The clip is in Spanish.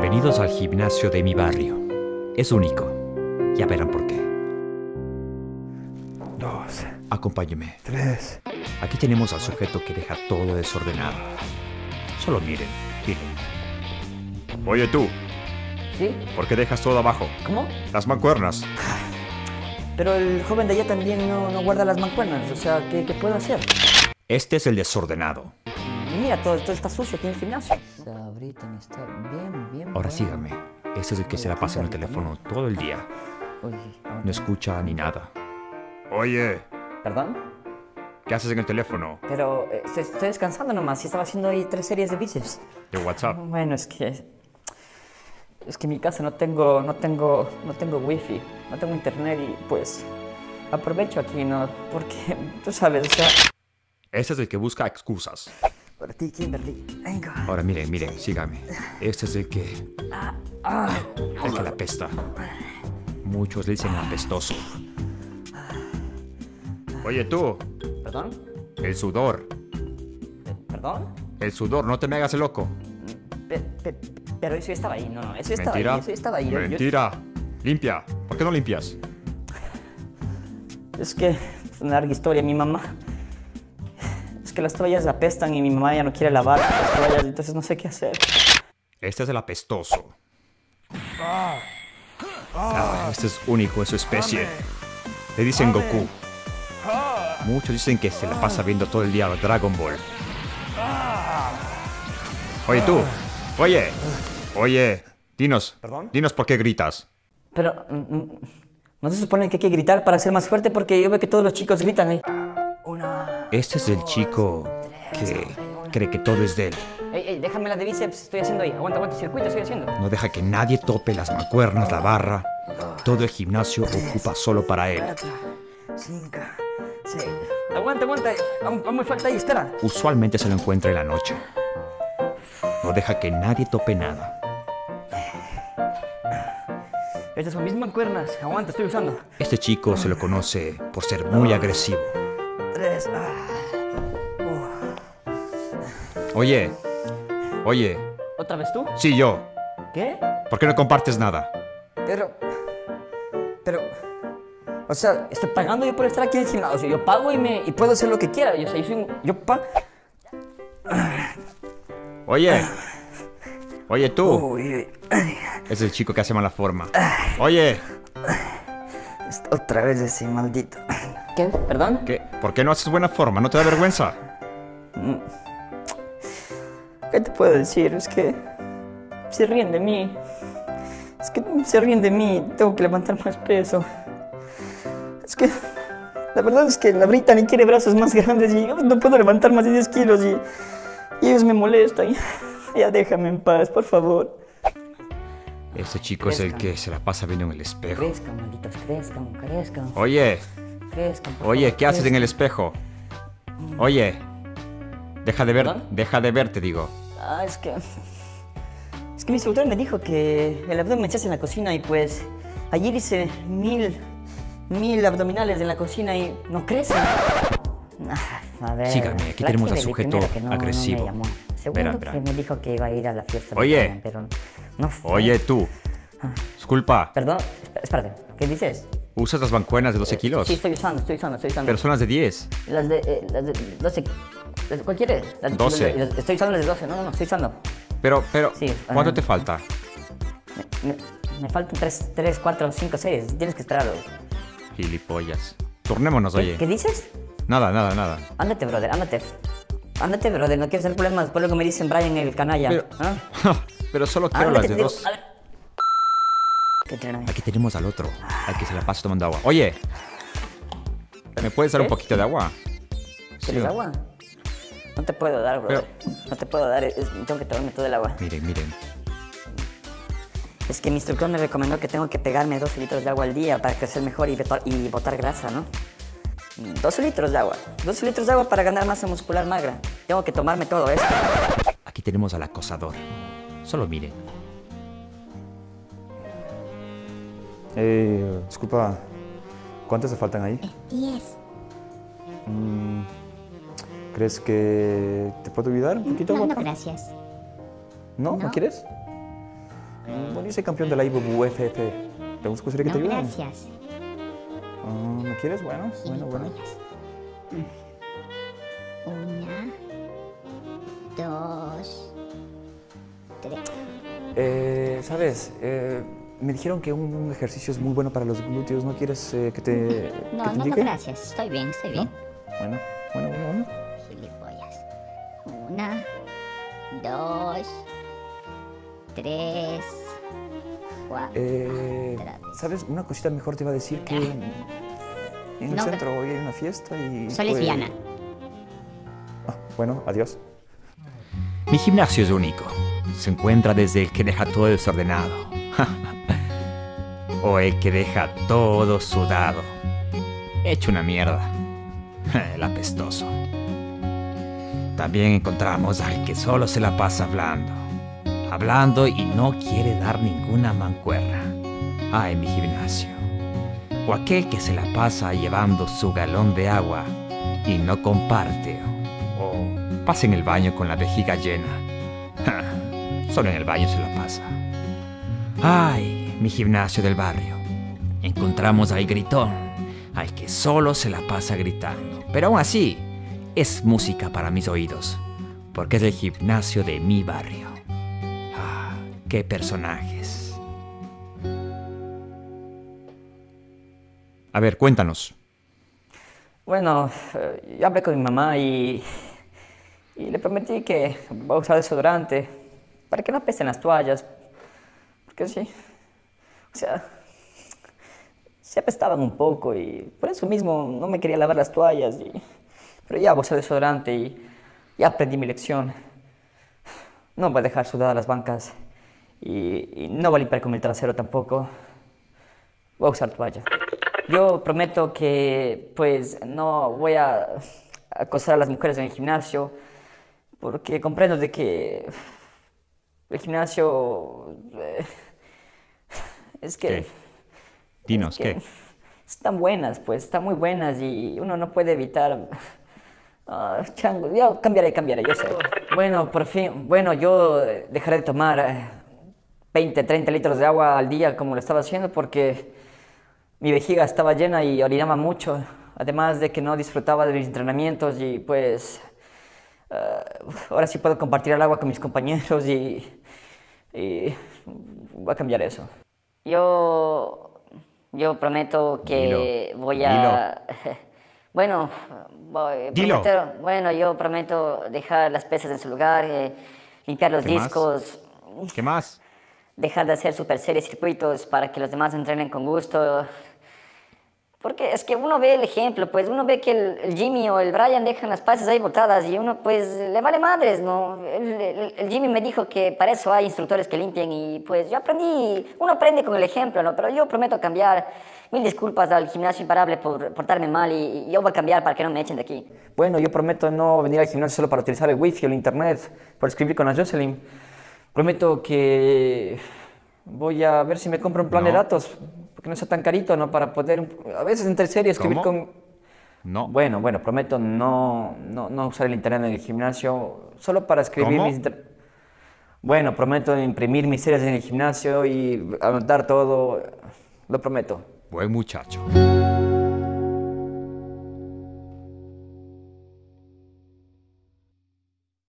Bienvenidos al gimnasio de mi barrio. Es único. Ya verán por qué. Dos, Acompáñeme. tres. Aquí tenemos al sujeto que deja todo desordenado. Solo miren, miren. Oye tú, ¿Sí? ¿por qué dejas todo abajo? ¿Cómo? Las mancuernas. Pero el joven de allá también no, no guarda las mancuernas. O sea, ¿qué, qué puedo hacer? Este es el desordenado. Mira, todo, todo está sucio aquí en el gimnasio. Está bien, bien. Ahora buena. síganme. Este es el que se la pasa en el teléfono todo el día. No escucha ni nada. Oye, ¿Perdón? ¿qué haces en el teléfono? Pero eh, estoy, descansando nomás. Y estaba haciendo ahí tres series de bíceps. De WhatsApp. Bueno, es que... Es que en mi casa no tengo, no tengo, no tengo wifi, no tengo internet y pues aprovecho aquí, ¿no? Porque, tú sabes, o sea... Este es el que busca excusas. Para ti, Kimberly, venga. Ahora miren, miren, síganme. Este es el que. El que la pesta. Muchos le dicen apestoso. Oye tú, ¿Perdón? el sudor. ¿Perdón? El sudor, no te me hagas el loco. Pe- pe- pero eso estaba ahí, no, no, eso estaba Mentira. ahí, eso estaba ahí. Yo- yo- Mentira. Limpia. ¿Por qué no limpias? es que es una larga historia, mi mamá. Que las toallas apestan y mi mamá ya no quiere lavar las toallas, entonces no sé qué hacer. Este es el apestoso. Ah, este es único en su especie. Le dicen Goku. Muchos dicen que se la pasa viendo todo el día Dragon Ball. Oye tú, oye, oye, dinos, ¿Perdón? dinos por qué gritas. Pero, mm, mm, ¿no se supone que hay que gritar para ser más fuerte? Porque yo veo que todos los chicos gritan ahí. Una... Este es el chico que cree que todo es de él. Ey, ey, déjame la de bíceps, estoy haciendo ahí. Aguanta, aguanta, circuito estoy haciendo. No deja que nadie tope las mancuernas, la barra. Todo el gimnasio ocupa solo para él. Cinco, seis... Aguanta, aguanta, aún, aún me falta ahí, espera. Usualmente se lo encuentra en la noche. No deja que nadie tope nada. Estas son mis mancuernas. Aguanta, estoy usando. Este chico se lo conoce por ser muy agresivo. Tres. ah. Oye, oye, ¿Otra vez tú? sí yo. ¿Qué? ¿Por qué no compartes nada? Pero. Pero. O sea, estoy pagando yo por estar aquí en el gimnasio. Yo pago y, me, y puedo hacer lo que quiera. Yo, o sea, yo, soy un- yo pa- Oye, oye tú. Uy, Es el chico que hace mala forma. Oye, otra vez ese maldito. ¿Qué? ¿Perdón? ¿qué? ¿por qué no haces buena forma? ¿No te da vergüenza? ¿Qué te puedo decir? Es que. Se ríen de mí. Es que se ríen de mí. Tengo que levantar más peso. Es que. La verdad es que la Brita ni quiere brazos más grandes y yo no puedo levantar más de 10 kilos y, y ellos me molestan. Ya déjame en paz, por favor. Este chico es el que se la pasa viendo en el espejo. Crezcan, malditos, crezcan, crezcan, Oye, crezcan. por oye, favor, ¿qué haces en el espejo? Oye, deja de ver, ¿Perdón? deja de verte, digo. Ah, es que. Es que mi instructor me dijo que el abdomen se hace en la cocina y pues. Ayer hice mil. mil abdominales en la cocina y no crecen. Ah, a ver. Síganme, aquí tenemos Kennedy sujeto que no- no agresivo. llamó. Segundo Verán, que verán. me dijo que iba a ir a la fiesta. Oye. Pero no fue. Oye, tú. Disculpa, Perdón, espé- espérate. ¿Qué dices? ¿Usas las bancuernas de 12 eh, kilos? Sí, estoy usando, estoy usando, estoy usando. Pero son las de 10. Las de, eh, las de 12. Las, ¿Cuál quieres? Las, 12. Las, estoy usando las de 12, no, no, no, estoy usando. Pero, pero, sí, ¿cuánto te falta? Me, me, me, faltan 3, 3, 4, 5, 6. Tienes que esperarlo. Gilipollas. Turnémonos, ¿Qué, oye. ¿Qué dices? Nada, nada, nada. Ándate, brother, ándate. Ándate, brother, no quiero hacer problemas. Por lo que me dicen Brian el canalla. Pero, ¿Ah? pero solo quiero ándate, las de 12. Aquí tenemos al otro, al que se la pasa tomando agua. Oye, ¿me puedes dar un ¿Qué? poquito de agua? ¿Quieres Sí. agua? No te puedo dar, brother. No te puedo dar, tengo que tomarme todo el agua. Miren, miren. Es que mi instructor me recomendó que tengo que pegarme 12 litros de agua al día para crecer mejor y botar, y botar grasa, ¿no? 12 litros de agua. 12 litros de agua para ganar masa muscular magra. Tengo que tomarme todo esto. Aquí tenemos al acosador. Solo miren. Eh, disculpa, ¿cuántas te faltan ahí? 10. ¿Crees que te puedo ayudar un poquito? No, no, gracias. ¿No? ¿No no. quieres? Bueno, hice campeón de la IBUFF. ¿Te gustaría que te No, ayude? gracias. Ah, ¿Me quieres? Bueno, bueno, bueno. Una, dos, tres. Eh, ¿Sabes? Eh, me dijeron que un ejercicio es muy bueno para los glúteos. ¿No quieres eh, que te, No, que te no, no, gracias. Estoy bien, estoy bien. Bueno, bueno, bueno, bueno. Gilipollas. Una, dos, tres, cuatro. Eh. ¿Sabes? Una cosita mejor te iba a decir que en el No, centro hoy hay una fiesta y... Soy pues- lesbiana. Ah, bueno, adiós. Mi gimnasio es único. Se encuentra desde el que deja todo desordenado. o el que deja todo sudado. Hecho una mierda. El apestoso. También encontramos al que solo se la pasa hablando. Hablando y no quiere dar ninguna mancuerna. Ay, mi gimnasio. O aquel que se la pasa llevando su galón de agua y no comparte. O pasa en el baño con la vejiga llena. Solo en el baño se la pasa. Ay, mi gimnasio del barrio. Encontramos al gritón, al que solo se la pasa gritando. Pero aún así, es música para mis oídos, porque es el gimnasio de mi barrio. Ah, qué personajes. A ver, cuéntanos. Bueno, eh, yo hablé con mi mamá y, y le prometí que voy a usar desodorante para que no apesen las toallas. Porque sí, o sea, se apestaban un poco y por eso mismo no me quería lavar las toallas. Y, pero ya usar desodorante y ya aprendí mi lección. No voy a dejar sudadas las bancas y, y no voy a limpiar con el trasero tampoco. Voy a usar toalla. Yo prometo que pues no voy a acosar a las mujeres en el gimnasio porque comprendo de que el gimnasio eh, es que ¿Qué? Dinos, es que ¿qué? están buenas pues están muy buenas y uno no puede evitar Ah, chango, ya cambiaré, cambiaré, yo sé. Bueno, por fin, bueno, yo eh, dejaré de tomar eh, 20, 30 litros de agua al día como lo estaba haciendo porque mi vejiga estaba llena y orinaba mucho, además de que no disfrutaba de mis entrenamientos y pues ah, ahora sí puedo compartir el agua con mis compañeros y, y voy a cambiar eso. Yo, yo prometo que Dilo, voy a... Bueno, voy- Dilo. prometo- bueno, yo prometo dejar las pesas en su lugar, eh, limpiar los ¿Qué más? discos, ¿Qué más? dejar de hacer super series circuitos para que los demás entrenen con gusto. Porque es que uno ve el ejemplo, pues uno ve que el, el Jimmy o el Brian dejan las pasas ahí botadas y uno pues le vale madres, ¿no? El, el- el Jimmy me dijo que para eso hay instructores que limpian y pues yo aprendí, uno aprende con el ejemplo, ¿no? Pero yo prometo cambiar. Mil disculpas al gimnasio imparable por portarme mal y, y yo voy a cambiar para que no me echen de aquí. Bueno, yo prometo no venir al gimnasio solo para utilizar el wifi o el internet, por escribir con la Jocelyn. Prometo que voy a ver si me compro un plan de No. datos, porque no sea tan carito, ¿no? Para poder, a veces entre serie escribir con... No. Bueno, bueno, prometo no, no, no usar el internet en el gimnasio, solo para escribir ¿Cómo? mis... inter- Bueno, prometo imprimir mis series en el gimnasio y anotar todo, lo prometo. Buen muchacho.